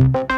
you.